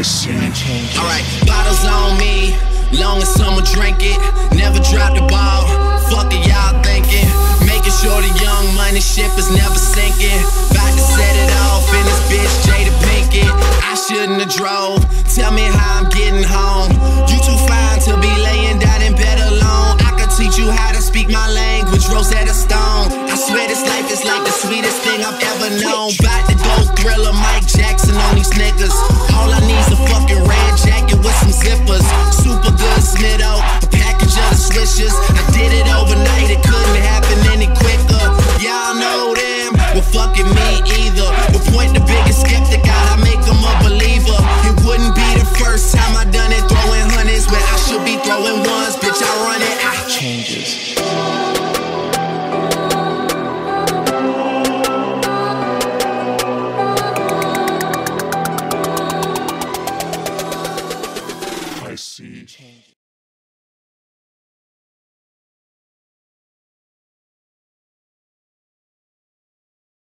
I. Alright, bottles on me. Long as someone drink it. Never drop the ball. Fuck it, y'all thinking. Making sure the young money ship is never sinking. About to set it off in this bitch, Jada Pinkett. I shouldn't have drove. Tell me how I'm getting home. You too fine to be laying down in bed alone. I could teach you how to speak my language, Rosetta Stone. I swear this life is like the sweetest thing I've ever known. About to go thriller, Mike Jackson on these niggas. I did it overnight, it couldn't happen any quicker. Y'all know them, well fucking me either. But point the biggest skeptic out, I make them a believer. It wouldn't be the first time I done it, throwing hundreds where I should be throwing ones. Bitch, I run it, I changes. I see.